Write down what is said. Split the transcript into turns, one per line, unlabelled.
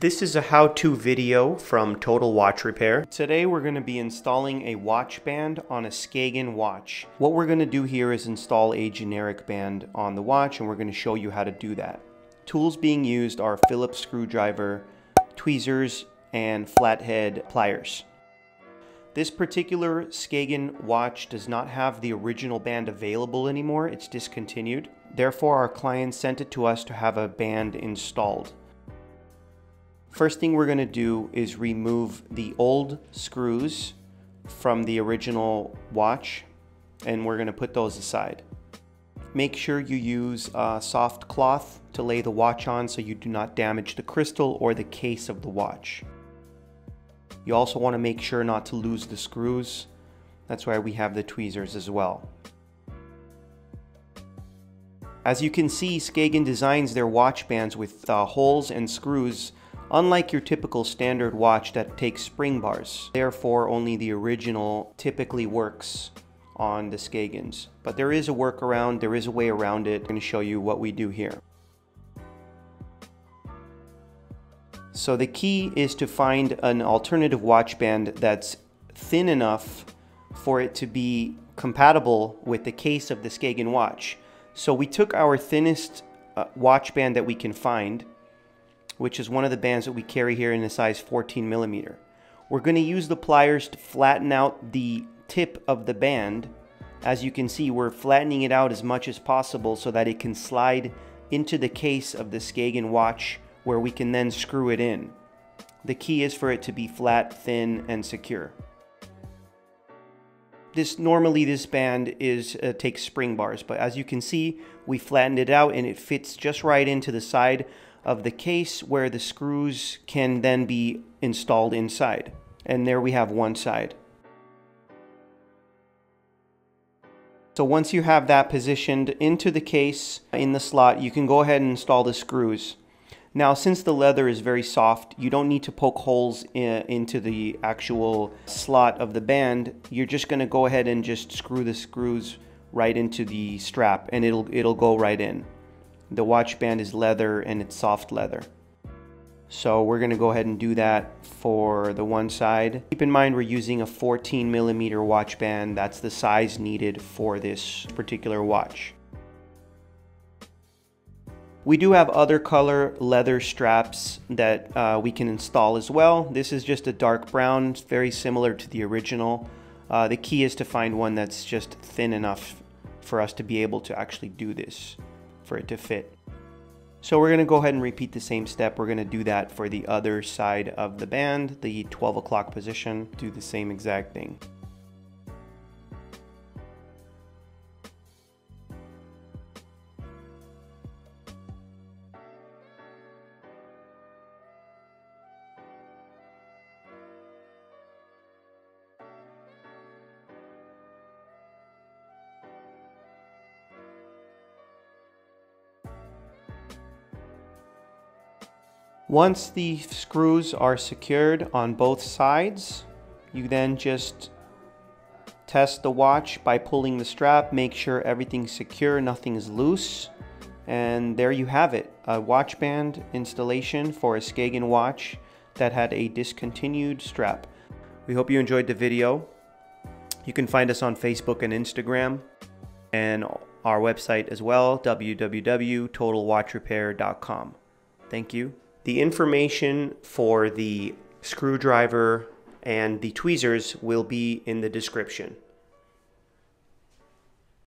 This is a how-to video from Total Watch Repair. Today we're going to be installing a watch band on a Skagen watch. What we're going to do here is install a generic band on the watch and we're going to show you how to do that. Tools being used are Phillips screwdriver, tweezers, and flathead pliers. This particular Skagen watch does not have the original band available anymore, it's discontinued. Therefore our client sent it to us to have a band installed. First thing we're going to do is remove the old screws from the original watch and we're going to put those aside. Make sure you use a soft cloth to lay the watch on so you do not damage the crystal or the case of the watch. You also want to make sure not to lose the screws. That's why we have the tweezers as well. As you can see, Skagen designs their watch bands with uh, holes and screws Unlike your typical standard watch that takes spring bars, therefore only the original typically works on the Skagens. But there is a workaround, there is a way around it. I'm to show you what we do here. So the key is to find an alternative watch band that's thin enough for it to be compatible with the case of the Skagen watch. So we took our thinnest uh, watch band that we can find which is one of the bands that we carry here in a size 14 millimeter. We're going to use the pliers to flatten out the tip of the band. As you can see, we're flattening it out as much as possible so that it can slide into the case of the Skagen watch where we can then screw it in. The key is for it to be flat, thin, and secure. This normally this band is uh, takes spring bars, but as you can see, we flattened it out and it fits just right into the side of the case where the screws can then be installed inside. And there we have one side. So once you have that positioned into the case in the slot, you can go ahead and install the screws. Now, since the leather is very soft, you don't need to poke holes in, into the actual slot of the band. You're just going to go ahead and just screw the screws right into the strap and it'll it'll go right in. The watch band is leather and it's soft leather. So we're going to go ahead and do that for the one side. Keep in mind we're using a 14 millimeter watch band. That's the size needed for this particular watch. We do have other color leather straps that uh, we can install as well. This is just a dark brown, very similar to the original. Uh, the key is to find one that's just thin enough for us to be able to actually do this for it to fit. So we're going to go ahead and repeat the same step. We're going to do that for the other side of the band, the 12 o'clock position, do the same exact thing. Once the screws are secured on both sides, you then just test the watch by pulling the strap, make sure everything's secure, nothing is loose. And there you have it, a watch band installation for a Skagen watch that had a discontinued strap. We hope you enjoyed the video. You can find us on Facebook and Instagram and our website as well, www.totalwatchrepair.com. Thank you. The information for the screwdriver and the tweezers will be in the description.